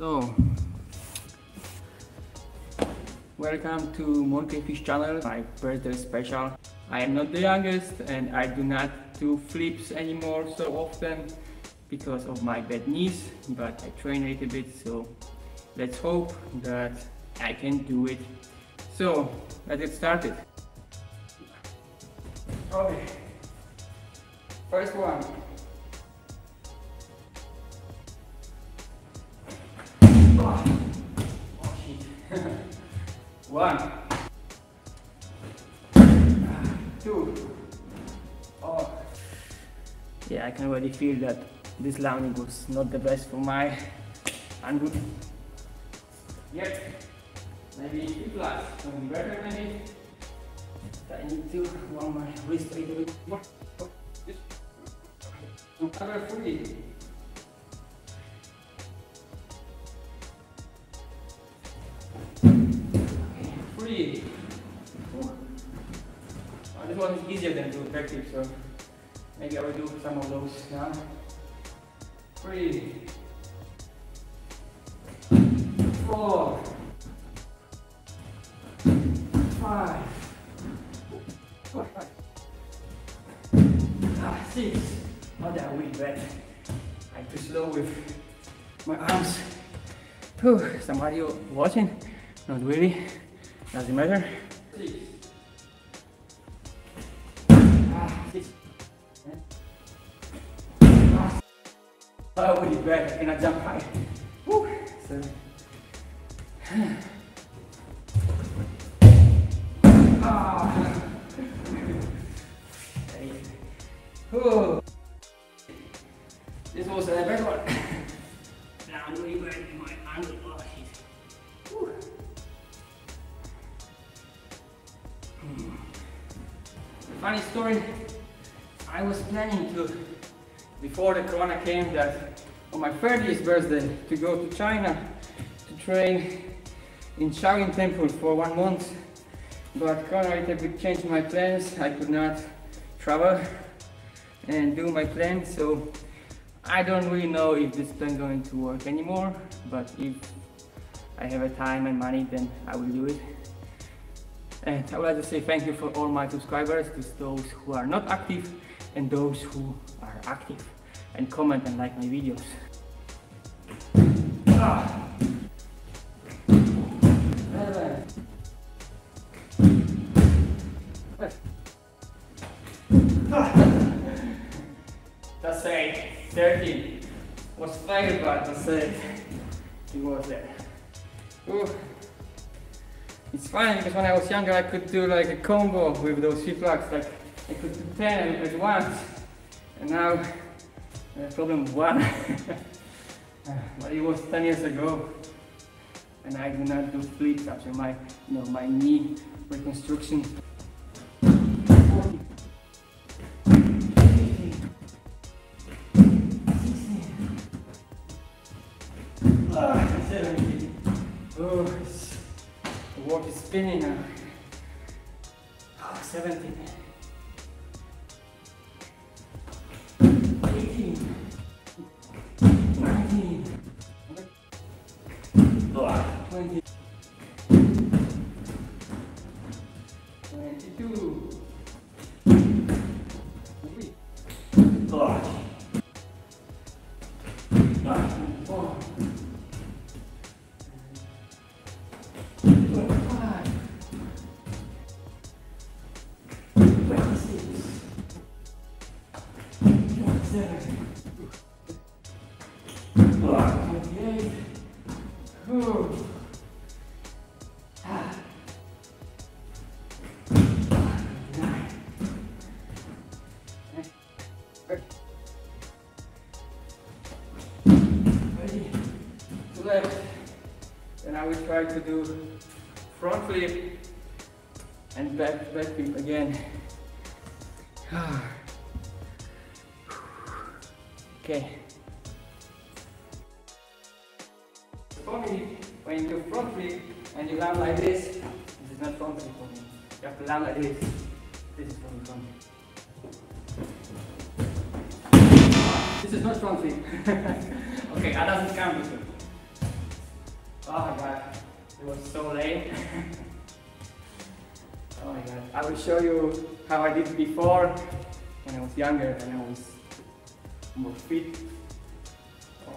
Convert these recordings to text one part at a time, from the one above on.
So, welcome to Monkey Fist channel, my birthday special. I am not the youngest and I do not do flips anymore so often because of my bad knees, but I train a little bit, so let's hope that I can do it. So, let's get started. Okay, first one. one. Two. Oh. Yeah, I can already feel that this landing was not the best for my handle. Yet, maybe it plus, something better maybe. I need to warm my wrist a little bit more. Three. Three. One is easier than to effective, so maybe I will do some of those now. Three. Four. Five. Ah, six. Oh, that really bad. I'm too slow with my arms. Whew, somebody watching? Not really. Doesn't matter. Six. Six. Ah, oh, really bad. I jump high. Seven. Ah. This was a bad one. now I'm really bad in my ankle. Oh, shit. Funny story. I was planning to, before the corona came, that on my 30th birthday to go to China to train in Shaolin Temple for one month. But corona bit changed my plans. I could not travel and do my plan. So I don't really know if this plan going to work anymore. But if I have a time and money, then I will do it. And I would like to say thank you for all my subscribers, to those who are not active and those who are active and comment and like my videos. Ah. That's it. 13. Was failed, but that's it. He was there. Ooh. It's funny because when I was younger I could do like a combo with those flip flops, like I could do 10 at once. And now, uh, problem one. but it was 10 years ago. And I do not do flips after my, you know, my knee reconstruction. Ah, 70. Oh, the work is spinning now. Ah, 17. 20. 22. Three. Ah. Ah, 24. 25. 26. 27. Ah, 28. Left. Then I will try to do front flip and back back flip again. okay. For me, when you do front flip and you land like this, this is not front flip for me. You have to land like this. This is for me front flip. This is not front flip. okay, that doesn't count this one. Oh my god, it was so lame. oh my god, I will show you how I did before when I was younger and I was more fit.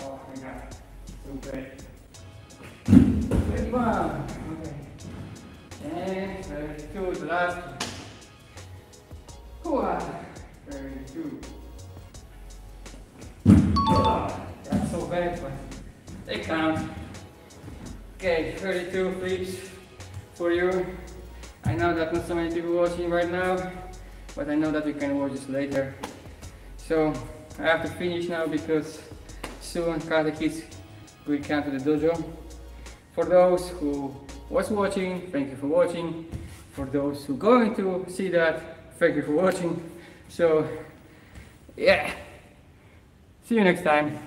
Oh my god, so great. 31, okay. And 32, the last. Hooah, 32. Oh, that's so bad, but they count. Okay, 32 flips for you. I know that not so many people watching right now, but I know that we can watch this later. So I have to finish now because soon Karate Kids will come to the dojo. For those who was watching, thank you for watching. For those who going to see that, thank you for watching. So yeah, see you next time.